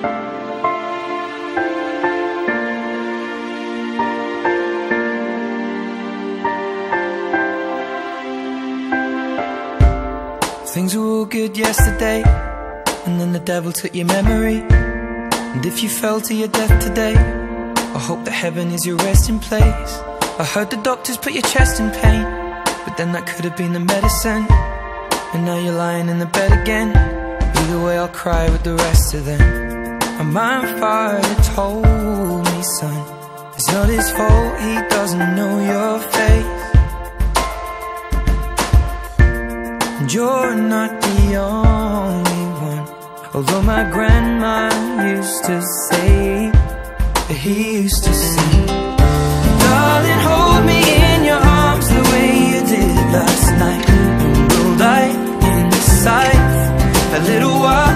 Things were all good yesterday And then the devil took your memory. And if you fell to your death today I hope that heaven is your resting place. I heard the doctors put your chest in pain But then that could have been the medicine. And now you're lying in the bed again. Either way I'll cry with the rest of them my father told me son It's not his fault he doesn't know your face. And you're not the only one. Although my grandma used to say That he used to sing Darling, hold me in your arms The way you did last night. And we'll die inside A little while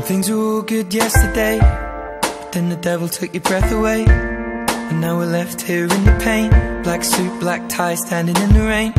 And things were all good yesterday. But then the devil took your breath away. And now we're left here in the pain. Black suit, black tie, standing in the rain